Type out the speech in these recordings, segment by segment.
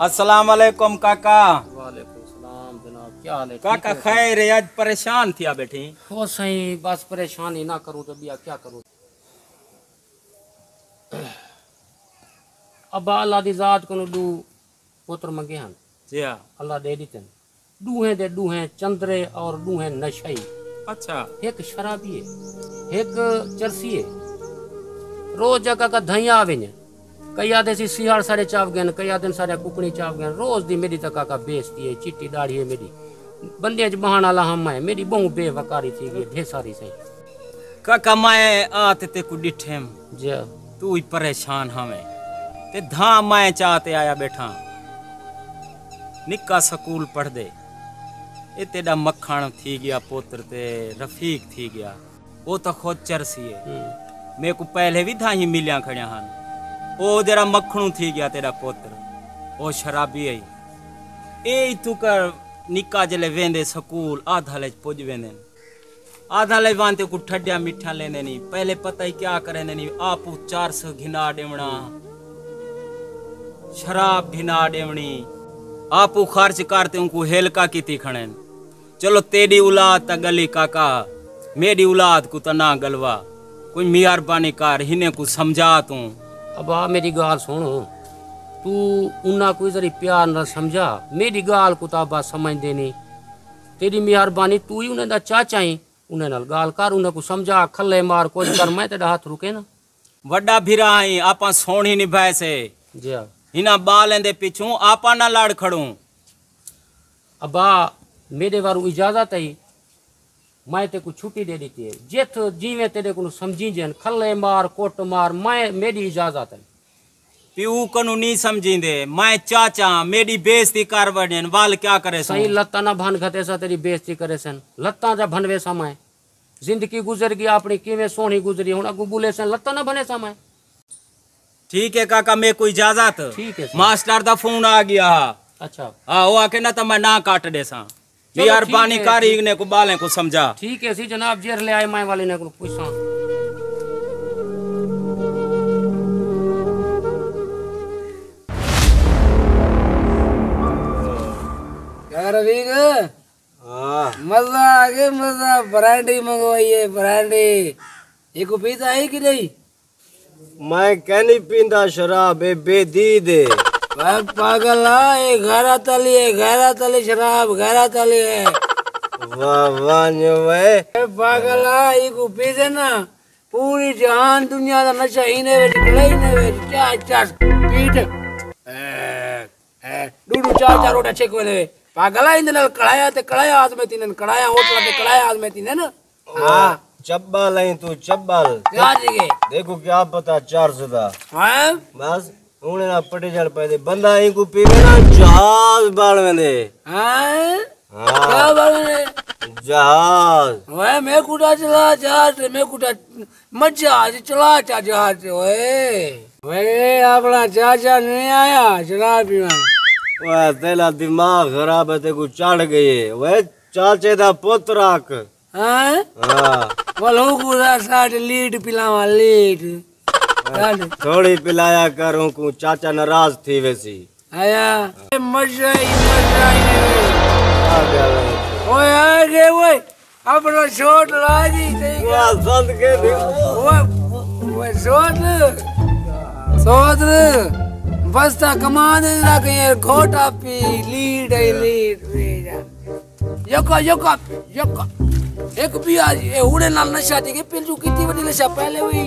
अस्सलाम वालेकुम काका। वालेकुम सलाम जनाब क्या हाल है? काका खैर है, आज परेशान थिया बैठी हो सही बस परेशानी ना करूँ तो बिया क्या करूँ? अब अल्लाह दी जात को दू पुत्र मंगे हन। जी हाँ। अल्लाह दे दितन दूहे दे दूहे चंद्रे और दूहे नशई। अच्छा। एक शराबी है एक चरसी है। रोज जगह का धैया आवे ने कई आदे सी सिहाड़ सारे चाव गए कई आदे सारे कुकड़ी चाव गए रोज दी मेरी तक का बेचती है चिट्टी दाढ़ी है मेरी। बंदे च बहान आला हम है मेरी बहु बेवकारी थी गई ढेर सारी सही काका मैं आते ते को डिठेम जी। तू ही परेशान हमें ते धा मैं चाहते आया बैठा। निक्का स्कूल पढ़ दे ये तेरा मक्खण थी गया पुत्र ते रफीक थी गया। वो तो खुद चरसी है। मेरे को पहले भी था ही मिलिया खड़िया ओ जरा मक्खणू थी गया तेरा पुत्र। शराबी है। ए तू कर निक्का जले वेंदे स्कूल, आधा ले पुज वेंदे। आधा ले वांते को ठड्या मिठा लेने नहीं पहले पता ही क्या करे नहीं आपू चार सौ घिना डेवना शराब घिना डेवनी आपू खर्च करते उनको हेलका की थी खड़ेन चलो तेरी औलाद ता गली काका। मेरी औलाद को ता ना गलवा। कोई मेहरबानी कर, हिने को समझा तू। अब आ मेरी गाल सुन। तू उन्ना कोई जरी प्यार न समझा। मेरी गाल को ता बस समझ देनी तेरी मेहरबानी तू ही उन्हें चाचा ही उन्हें गाल कर उन्हें को समझा खल्ले मार कुछ कर मैं तेरा हाथ रुके ना। वड्डा भिरा ही आपा सोनी निभाए से। जी हाँ। हिना बालें दे पिछू आपा ना लड़ खड़ू। अबा मेरे वारू इजाज़त है। मैं ते को छुट्टी दे देती है। जिथ जीवे तेरे को समझी जन खल्ले मार कोट मार मैं मेरी इजाज़त है। प्यू कनु नहीं समझींदे। मैं चाचा मेरी बेइज्जती कर वड़न वाल क्या करे सही लत्ता ना भन घते सा तेरी बेइज्जती करे सन। लत्ता जा भनवे समय ज़िंदगी गुजर गई अपनी किवें सोहनी गुजरी हुन अगू बुले सन। लत्ता ना बने समय ठीक है काका मैं कोई इजाज़त। ठीक है मास्टर दा फ़ोन आ गया। अच्छा। हाँ वो आके ना तो मैं ना काट दे सा। मेहरबानी ठीक है, कर इगने को बालें को समझा। ठीक है सी जनाब जेर ले आए मैं वाले ने को पूछा। यार अभी मज़ा आ गया मज़ा। ब्रांडी मंगवाइए ब्रांडी। ये को पीता है कि नहीं? मैं कहनी पींदा शराब है। भाई पागल आ घरा तली है घरा तली शराब घरा तली है। वाह वाह न्यू ए पागल आ ये को पीते ना पूरी जहान दुनिया का नशा इने विच कलाई ने विच चार चार पीट ए ए डूडू चार चार रोटा चेक वेले पागल आ इंदे नाल कड़ाया ते कड़ाया आज में तीन कड़ाया होटल ते कड़ाया आज में तीन ना। हाँ चब्बल है तू चब्बल। क्या जीगे देखो क्या पता चार सदा। हाँ? बस। उन्हें ना पटे चढ़ पे बंदा ही को पीवे ना जहाज़ बाल में दे हाँ हाँ क्या बात है जहाज़ ओए मैं कुटा चला जहाज़ मैं कुटा मज़ा आज चला चा जहाज़ ओए ओए अपना चाचा नहीं आया चला पीवा वह तेरा दिमाग खराब है ते को चढ़ गई वह चाचे दा पुत्र आक हाँ हाँ बोलो पूरा साठ लीड पिलावा लीड थोड़ी पिलाया करूँ को चाचा नाराज़ थी वैसी। आया। मज़ा ही मज़ा ही। ओए आ गए ओए। अपना शॉट ठीक है वाह संत के ओए ओए शॉट शॉट बस्ता कमान ना कहीं घोटा पी लीड है लीड यका यका यका। एक भी आज उड़े नाल नशा थी कि पिंजू कितनी बड़ी नशा पहले हुई?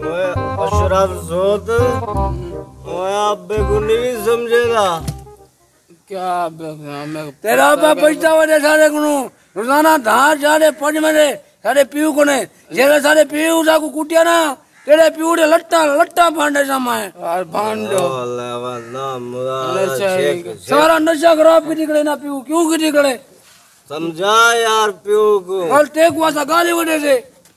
ओए अशरफ सोत ओए आप बेगु नहीं समझेगा क्या तेरा बा बचता वडे सारे गुनु। रोज़ाना धार जारे पंज मरे सारे पीऊ कोने। जेरे सारे पीऊ साकू कुटिया ना तेरे पीऊ दे लट्टा लट्टा भांडे समाए। और भांडो। अल्लाह वाला मुराद सारा नशा खराब की निकले ना पीऊ क्यों की निकले? समझा यार प्यो को। कल टेक वासा गाली वडे से।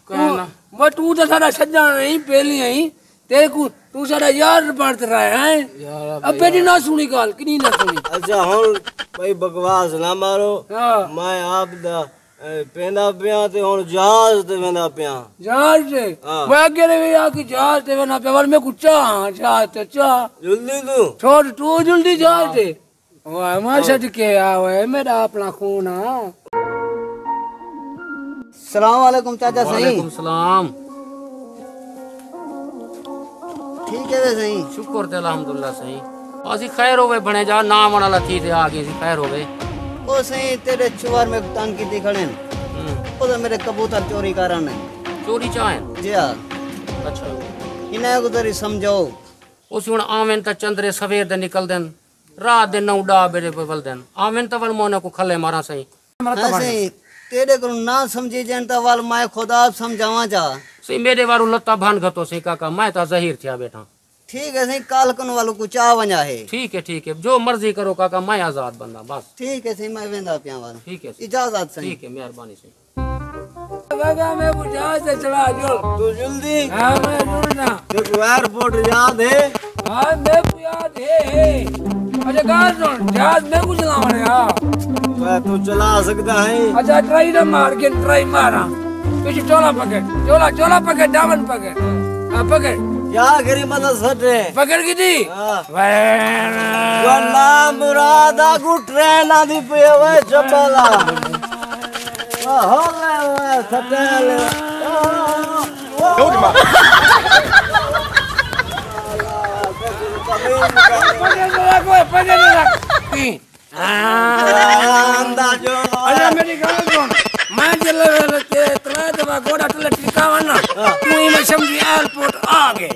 कहना। वो तू तो सारा सज्जा नहीं पहली आई। तेरे को तू सारा यार बढ़त रहा है हैं? अब बेटी ना सुनी गाल कि नहीं ना सुनी। अच्छा हम भाई बकवास ना मारो। हाँ। मैं आप दा पेंदा पिया ते हुन जहाज़ ते वेंदा पिया। जहाज़ से हाँ। मैं अगे भी आके जहाज़ से बना पे वाल मैं कुछ जहाज़ ते चाह जल्दी तू। छोड़ तू जल्दी जहाज़ से के मेरा अपना खून है सलाम वालेकुम चाचा सही वालेकुम सलाम ठीक है सही शुक्र ते अल्हम्दुलिल्लाह सही आसी खैर होवे बने जा नाम वाला थी ते सी खैर होवे। ओ सही तेरे में तंग की हम्म। ओ तो मेरे कबूतर चोरी कारण चोरी चाहे जी हाँ। अच्छा। समझाओ। उस हुन आवेन चंद्रे सवेर दे निकल देन रात दिन नौ डा बेरे बल दिन। आवेन तवल मोने को खले मारा सही। ऐसे तो हाँ तेरे को ना समझे जन तो वल मैं खुदा समझावा जा। सही मेरे वारो लत्ता भान गतो सही काका मैं ता जहीर थिया बेटा। ठीक है सही काल कन वालों को चा वना है। ठीक है ठीक है। जो मर्ज़ी करो काका मैं आज़ाद बंदा बस। ठीक है सही मैं वेंदा पिया वाला। ठीक है इजाज़त सही। ठीक है मेहरबानी सही। बाबा तो मैं वो से चला जो। तू जल्दी। हाँ मैं जुड़ना देखो एयरपोर्ट याद है। हाँ मैं याद है अच्छा गाल सुन जहाज़ मैं कुछ चलावने हाँ वह तू चला सकता है। अच्छा ट्राई ना मार के ट्राई मारा। पीछे चोला पकड़ चोला चोला पकड़ दामन पकड़। हाँ पकड़। क्या करी मतलब सटे पकड़ की थी? हाँ। वल्ला मुरादा को ट्रेन आदि पे वे चपला हो गए वे सटेल पकड़ चोला को पकड़ रख अंदाजो अरे मेरी गाल सुन मैं चले वाले ते त्रा दबा गोड़ा टले टिका वना तू ही मैं समझी एयरपोर्ट आ गए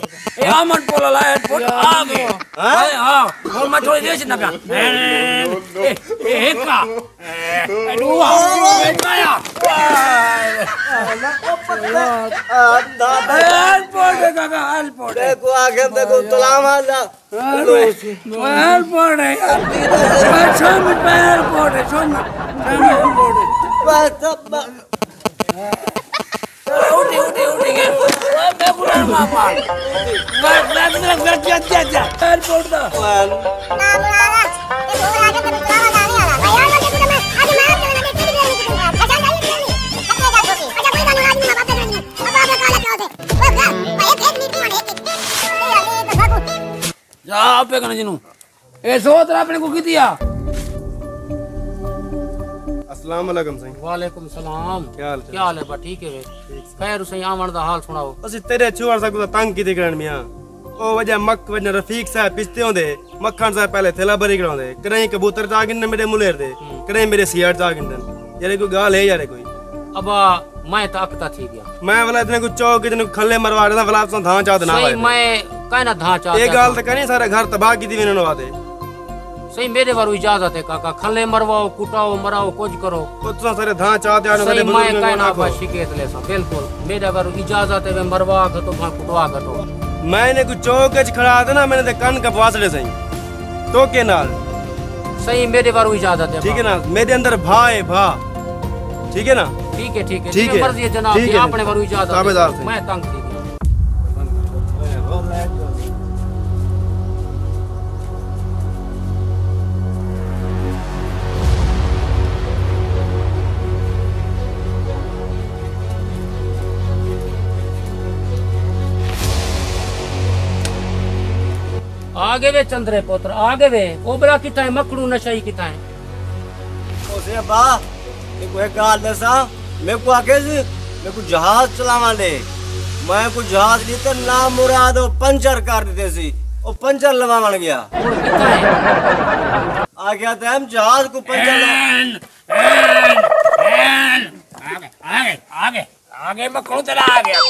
ए पोला ला एयरपोर्ट आ गए हाँ। हाँ और मैं थोड़ी देर से ना ए ए का दुआ ए है है देखो आगे देखो तलामा जा एयरपोर्ट है यार मैं एयरपोर्ट है सुन एयरपोर्ट है सब उठी उठी उठी गए मैं बुरा मामा मैं मैं जा जा जा एयरपोर्ट दा जा पे कने जिनु ए सोच रहा अपने को की दिया अस्सलाम वालेकुम सही वालेकुम सलाम क्या हाल क्या हाल है बा ठीक है वे खैर सही आवन दा हाल सुनाओ ਅਸੀਂ ਤੇਰੇ ਚੂਰ ਸਕੂ ਤਾਂ ਤੰਗ ਕੀਤੀ ਕਰਨ ਮੀਆਂ ਉਹ ਵਜਾ ਮੱਕ ਵਜਾ ਰਫੀਕ ਸਾਹਿਬ ਪਿਸਤੇ ਹੁੰਦੇ ਮੱਖਣ ਸਾਹਿਬ ਪਹਿਲੇ ਥੇਲਾ ਬਰੀ ਕਰਾਉਂਦੇ ਕਰੇ ਕਬੂਤਰ ਜਾ ਗਿੰਨ ਮੇਰੇ ਮੁਲੇਰ ਦੇ ਕਰੇ ਮੇਰੇ ਸੀਆਰ ਜਾ ਗਿੰਨ ਯਾਰੇ ਕੋਈ ਗਾਲ ਹੈ ਯਾਰੇ ਕੋਈ अब मैं तो अकता थी गया ਮੈਂ ਵਲਾ ਇਤਨੇ ਕੋ ਚੌਕ ਇਤਨੇ ਕੋ ਖੱਲੇ ਮਰਵਾ ਦੇਦਾ ਵਲਾ ਤੋਂ ਥਾਂ ਚਾਹ ਨਾ सही ਵਾਏ मैं कहना ढांचा ए गाल त कने सारा घर तबाह की दिवे नवा दे। सही मेरे वारो इजाज़त है काका। खले मरवाओ कुटाओ मराओ कुछ करो। कुछ तो सारे ढांचा दे सही मैं कहना बस शिकायत ले सा बिल्कुल। मेरे वारो इजाज़त है मरवा के तो कुटवा के तो मैंने कुछ चौक खड़ा था ना मैंने कान का वासड़े सही। तो के नाल? सही मेरे वारो इजाज़त है ठीक है ना? मेरे अंदर भा है भा। ठीक है ना? ठीक है ठीक है। ठीक है। मर्ज़ी है जनाब आपने वारो इजाज़त मैं तंग थी। आगे वे चंद्रे पुत्र आगे वे। ओबरा किता है मखड़ू नशाई किता है। ओसे बा ये को एक गाल दसा मैं को आके से मैं को जहाज़ चलावा ले मैं को जहाज़ ली तो ना मुराद वो पंचर कर देते सी वो पंचर गया। और किता है आ गया था हम जहाज़ को पंचर लगा आगे आगे आगे आगे मैं कौन तेरा आ गया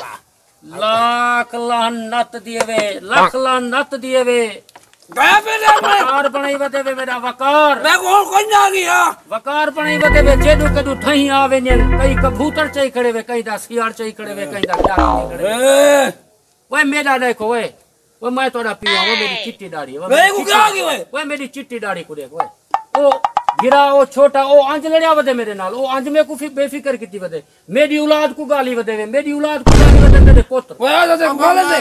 लाख लानत दिए वे लाख लानत दिए वे। गया वकार बनाई वदे वे मेरा वकार। मैं कौन कौन आ गया? वकार बनाई वदे वे जेडू कदू ठही आवे ने कई कबूतर चई खड़े वे कई दा सियार चई खड़े वे कई दा क्या खड़े वे। ओए मेरा देखो ओए वो मैं तोड़ा पिया वो मेरी चिट्टी दाढ़ी है, वो को क्या आ गया ओए? ओए मेरी चिट्टी दाढ़ी को देख ओए। ओ गिरा ओ छोटा ओ अंज लड़या वदे मेरे नाल ओ अंज में को बेफिक्र कीती वदे मेरी औलाद को गाली वदे वे मेरी औलाद को गाली वदे मेरे पुत्र। वो आ जाते गोले से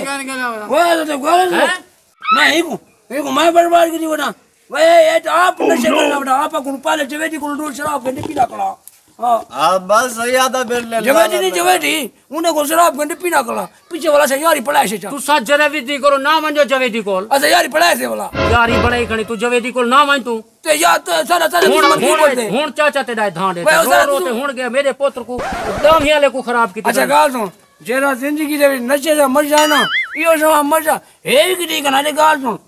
वो आ जाते गोले से हैं? को मेरे को तो मैं बर्बाद करी बना। वे ये तो आप नशे करना बेटा आप गुणपा ने जवेदी को लूट शराब गंडे पीना कला हाँ। हाँ, बस सही आदा बेर ले जवेदी नहीं जवेदी उन्हें को शराब गंडे पीना कला पीछे वाला से यारी पड़ाए से तू सच जवेदी करो ना मान जो जवेदी को अच्छा यारी पड़ाए से वाला। यारी बड़ाई खणी तू जवेदी को ना मान तू ते या तो सारा सारा दुश्मन की बोलते। हुन चाचा ते दाई धांडे रोते हुन गए मेरे पोत्र को दम याले को खराब की अच्छा गाल सुन। जेरा ज़िंदगी दे नशे जा मर जाना यो सवा मर जा। एक की दी कना दे गाल सुन।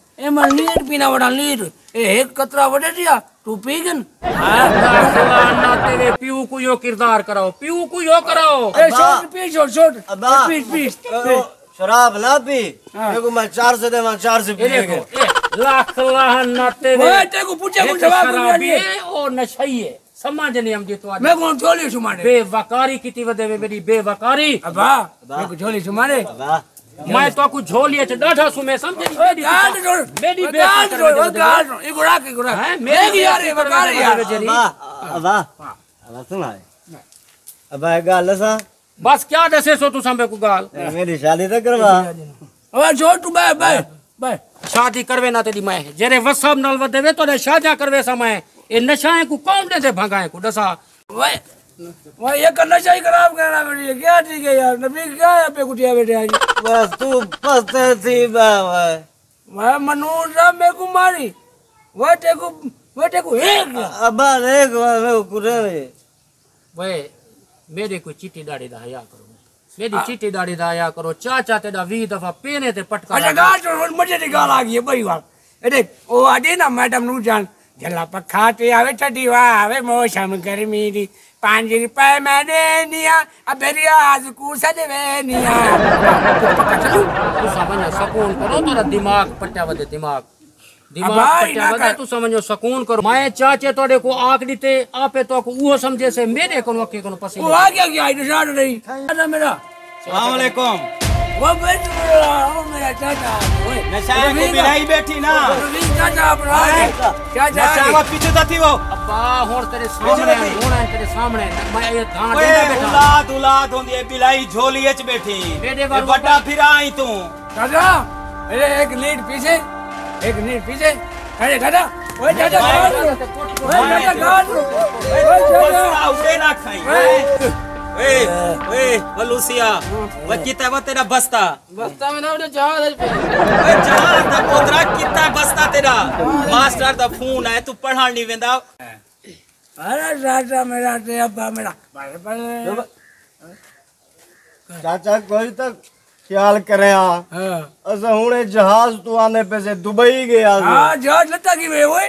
ए एक कतरा वडे दिया तू पी गन ना तेरे पीऊ को यो किरदार कराओ पीऊ को यो कराओ ए छोट पी छोट छोट पी पी शराब ना पी देखो मैं चार से दे मैं चार से ये देखो लाख लाहन तेरे ओए ते को पूछे एक कुछ जवाब नहीं है और नशाई है समझ नहीं हम जी तो आज मैं कौन झोली सुमारे बेवकारी किती वदे मेरी बेवकारी अबा मैं को झोली सुमारे वाह मैं तो को झोलिए च डाठा सु मैं समझे? गाल छोड़ मेरी छोड़ करने ओए दे गाल छोड़ इको राख इको राख मेरी यार ये बेइज्जती बकार यार। वाह वाह वाह सुना है। अब एक गाल सा बस क्या दसे सो तू संबे को गाल? मेरी शादी तो करवा। ओए छोड़ तू बे बे बे। शादी करवे ना तेरी मैं जेरे वसब नल वदे वे तो शादी करवे समय ए नशाए को कौन दे से भगाए को दसा। ओए ओए ये करना चाहिए खराब करना बेटी क्या ठीक है यार? नबी क्या है पे कुटिया बेटे आज? बस तू फंसते थी बाबा मैं मनोज राम मेरे को मारी। वो टेको वो टेको एक। अब देख मैं कुरे वे मेरे को चिट्ठी दाड़ी दा हया करो। मेरी चिट्ठी दाड़ी दा हया करो। चाचा तेरा वी दफ़ा पेने ते पटका अच्छा गाल छोड़ मुझे निकाल आ गई बड़ी बात ए देख ओ आदि ना मैडम नु जान। जला पखा ते आवे छठी वा आवे मौसम गर्मी दी। पाँच रुपए मैं देनिया अब आज सजवे निया तू समझ सकून करो तेरा दिमाग पट्टा बदे दिमाग। दिमाग पट्टा तू समझो सुकून करो। मैं चाचे तोड़े को आग दीते आपे तो को वो समझे से मेरे को वके को वो आ गया आई इधर नहीं मेरा सलाम अलैकुम। वो बेच मेरा वो मेरा चाचा। ओए नशाए को बिलाई बैठी ना। रवि चाचा अपना चाचा नशावा पीछे जाती वो अब्बा होर तेरे सामने होना तेरे सामने। मैं ये धान देना बेटा औलाद औलाद होंदी है बिलाई झोली च बैठी। मेरे ये बड़ा फिर आई तू। चाचा अरे एक लीड पीछे एक लीड पीछे। अरे चाचा ओए चाचा ओए चाचा दो। ओए चाचा। उड़े ना खाई। ए ए बलूसिया वो किता वो तेरा बस्ता बस्ता में ना उधर जहाज़ पे ओए जहाँ दा पोतरा किता बस्ता तेरा मास्टर दा फ़ोन है तू पढ़ाण नहीं वेंदा अरे चाचा मेरा ते अब्बा मेरा बड़े बड़े चाचा कोई तक ख्याल करे हाँ हुने जहाज़ तू आने पे से दुबई गया। हाँ जहाज़ लता की वे ओए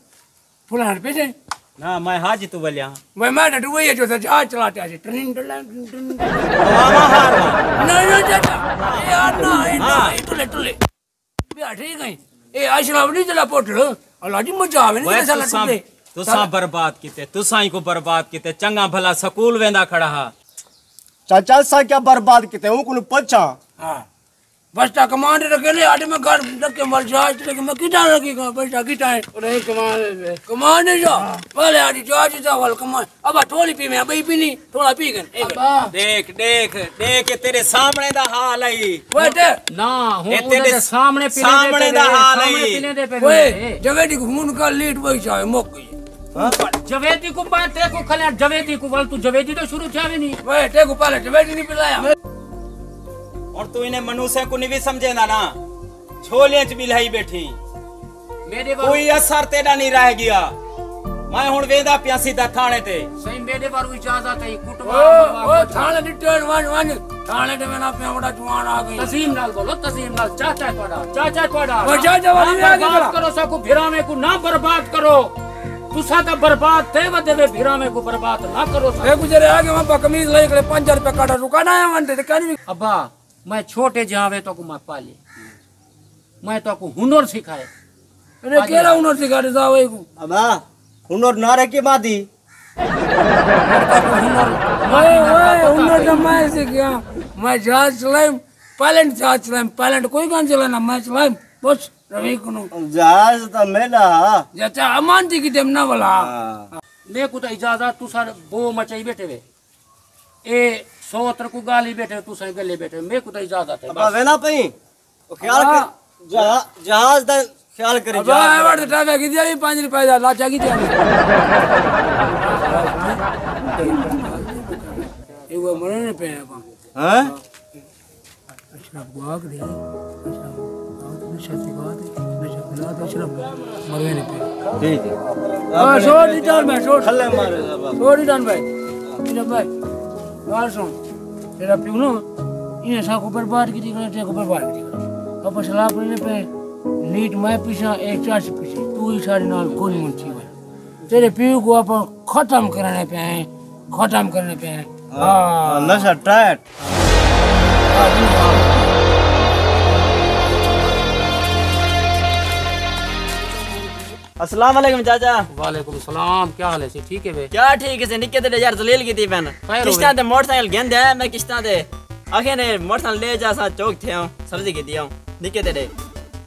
फुला हाथ पीछे ना मैं हाजी तू बोलिया मैं मैं डटू वही जो जहाज़ चलाते हैं। ट्रेन ट्रेन मामा हार मा। नहीं नहीं चाचा यार ना ना ये टुले टुले ठीक है ए आशराफ नहीं चला पोटल अल्लाह जी मज़ा आवे नहीं चला टुले तुसां बर्बाद किते तुसां ही को बर्बाद किते। चंगा भला स्कूल वेंदा खड़ा हा। चाचा सा क्या बर्बाद किते हूँ कुन पछा हाँ। बस्ता कमांड रखेले आटे में घर रखे मर जाए तो लेकिन मैं किधर रखी कहाँ बस्ता किधर है? और अरे कमांड कमांड जो? पहले आटी जो आज जा वाल कमांड। अब थोड़ी पी मैं अब ही नहीं थोड़ा पी गन देख देख देख तेरे सामने दा हाल है। वेट ना हूँ तेरे सामने सामने दा हाल है। ओए जवेदी घूमन का लेट वही जाए मोक जवेदी को पाए हाँ? तेरे को खले जवेदी को वाल तू जवेदी तो शुरू चाहे नहीं। ओए तेरे को पाले जवेदी नहीं पिलाया। और तू इन्हें मनुष्य को नहीं समझे ना ना? छोले च बिलाई बैठी। मेरे कोई असर तेरा नहीं रह गया। मैं हूँ वेदा पिया सीधा थाने ते। सही मेरे बार इजाज़त थी कुटवा ओ थाने डिटेल वन वन थाने दे मेरा पे बड़ा जवान आ गई। तसीम नाल बोलो तसीम नाल। चाचा है तोड़ा चाचा है तोड़ा ओ चाचा वाली आ गई करो सबको फिरावे को ना बर्बाद करो। तुसा तो बर्बाद थे वदे वे भिरा में को बर्बाद ना करो सा ए गुजरे आगे वहाँ पर कमीज ले 5000 रुपया काटा रुका ना है मन ते कनी अब्बा मैं छोटे जावे तो को मैं पाले। मैं तो को हुनर सिखाए। अरे केरा उनर सिखा दे जावे को? अबा हुनर ना रे की मादी ओए ओए हुनर तो मैं सीख गया मैं जहाज़ चलाऊं पायलट जहाज़ चलाऊं पायलट कोई कान चलाना मैं चलाऊं बस रवि को जहाज़ तो मेला। जचा अमान जी की टेम ना वाला मैं को तो इजाज़त तू सारे बो मचाई बैठे वे ए सोत्र को गाली बैठे तू सारे गले बैठे मैं को तो इजाज़त है अब वेना पई ओ ख्याल कर जहा- जहाज़ दा ख्याल करे अब आए बार टाका की दिया पाँच रुपए दा लाचा की दिया ये वो मरने पे है? कौन हैं अशरफ नशा सिखा दे ठीक है। हाँ छोड़ दी डाल मैं छोड़ खल्ले मारे बाबा छोड़ दी डाल भाई। भाई। सुन तेरा प्यू ना इन्हें साको बर्बाद की दिखा तेरे को बर्बाद की दिखा अब सलाह पड़ने पे नीट मैं पीछा एक चार से पीछे तू ही सारे नाल कौन मन थी तेरे प्यू को अपन खत्म करने पे हैं खत्म करने पे हैं हाँ नशा टाइट अस्सलाम वालेकुम चाचा। वालेकुम सलाम क्या हाल है सी ठीक है वे क्या ठीक है निक्के तेरे यार जलील की थी मैंने हो ते मोटरसाइकिल गेंदे है मैं किश्तां ते आखे ने मोटरसाइकिल ले जा सा चौक थे हूँ सब्ज़ी की दिया हूँ निक्के तेरे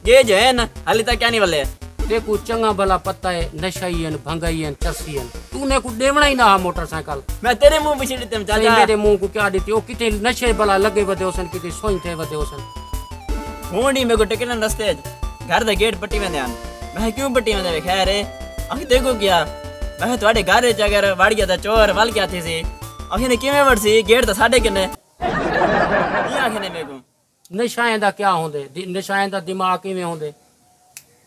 ये जो है ना हाली तक क्या नहीं वाले देखो चंगा भला पता है नशाईयन भंगाईयन चसीयन तूने को देवना ही ना हा मोटरसाइकिल? मैं तेरे मुँह पे छिड़ते सही चाचा। मेरे मुँह को क्या देती ओ किते नशे भला लगे वदे ओसन किते सोई थे वदे ओसन होनी मेरे को टिकन रस्ते घर दा गेट पट्टी में ध्यान। मैं क्यों पट्टियाँ दे खैर अख देखो क्या? मैं थोड़े घर च अगर वाड़िया दा चोर वल क्या थी सी? अखे ने किवें वड़ सी गेट तो साडे किन्ने। की आखने मेरे को नशाएँ दा क्या होंदे? नशाएँ दा दिमाग किवें होंदे?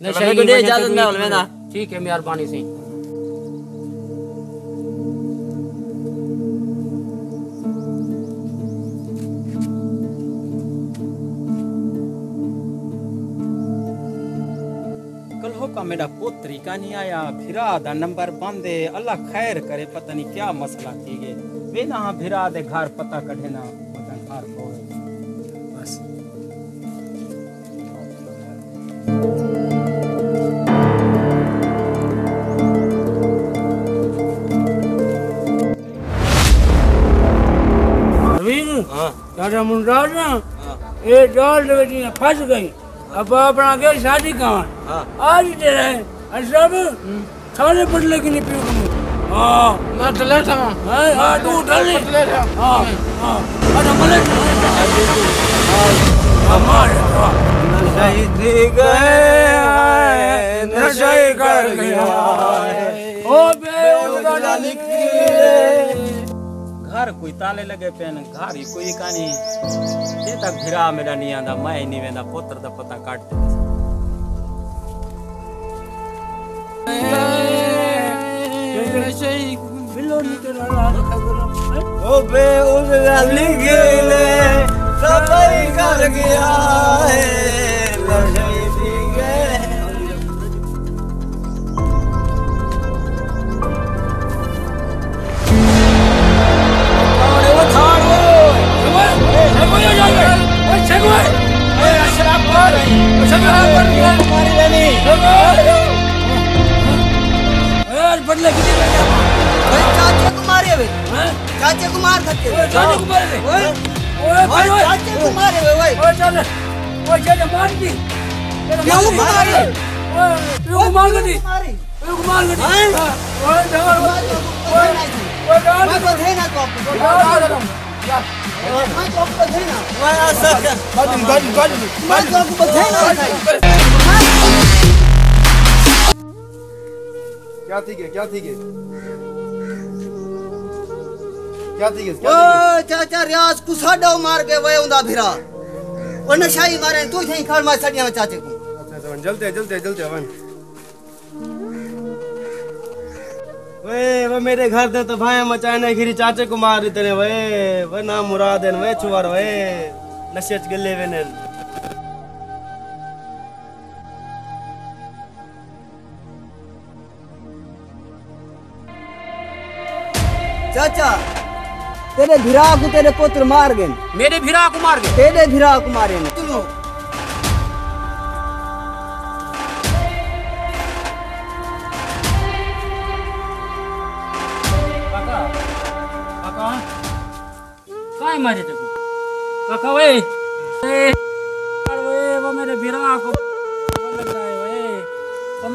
नशा इजाज़त मैं होलवे ठीक है मेहरबानी सी। एडा पोतरी का नहीं आया। भिरा दा नंबर बंद है अल्लाह खैर करे पता नहीं क्या मसला थी गे वे ना भिरा दे घर पता कढ़े ना पता घर को बस। अरविंद हाँ। राजा मुनराज ना हाँ। ये जाल फंस गई। अब अपना के शादी कहाँ? आज ही रहे है। सब थाने पर लेकिन नहीं तुम हाँ। मैं था हाँ। हाँ तू उठल ले। हाँ। हाँ अरे मले हमारे नशा गए। घर कोई ताले लगे पेन घर ही कोई कानी जे तक फिरा मेरा नहीं आंदा मैं नहीं वेंदा पुत्र दा पता काट ओ बे उस गली गेले सफ़ाई कर गया है क्या ठीक है क्या ठीक है? क्या ठीक है क्या ठीक है? ओ चाचा रियाज को साडा मार के वे उंदा फिरा वो नशाई मारे तू थे खाल मार सड़िया में चाचे को। अच्छा अच्छा वन, जल्दी जल्दी जल्दी है वन वे वो मेरे घर दे तो भाई मचाने खिरी चाचे को मार रही तेरे वे वे ना मुराद है वे छुआर वे। नशे गले वे चाचा तेरे भिरा को तेरे पुत्र मार गए। मेरे भिरा को मार गए? तेरे भिरा को मारे ने काय मारे ते काका वो मेरे भिरा को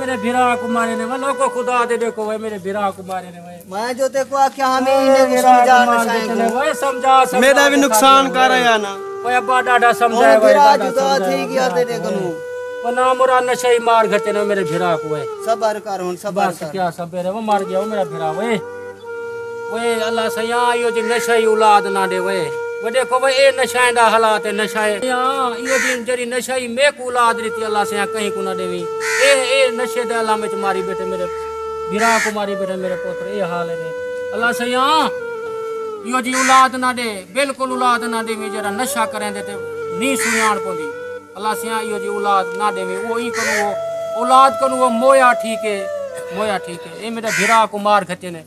मेरे भिरा को मारे ने वो लोगो खुदा दे देखो वे मेरे भिरा को मारे ने वे मैं जो तेको आख्या हमें इन्हें समझा को वे समझा समझा मेरा भी नुकसान कर रहा ना। वे अब्बा डाडा और समझाए वे भिरा डाडा जुदा थी गया तेरे कनु वो ना मुरा नशा ही मार घटे ने मेरे भिरा को वे सबर कर हुन सबर कर क्या सब रे वो मार गया वो मेरा भिरा वे वे अल्लाह सया यो जी नशा ही औलाद ना दे वे वो देखो वे ए नशा दा हालात है नशा या यो जी जरी नशा ही मैं को औलाद रीति अल्लाह सया कहीं को ना देवी। ए ए नशे दे अल्लाह में मारी बेटे मेरे भिरा को बेटे मेरे पुत्र, ए हाल है अल्लाह सया यो जी औलाद ना दे, बिल्कुल औलाद ना देवी, जरा नशा करें दे ते नी सुयाण पोंदी। अल्लाह सिया यो जी औलाद ना देवी वो ही करूँ वो औलाद करूँ वो मोया ठीक है, मोया ठीक है। ये मेरा भिरा को खते ने।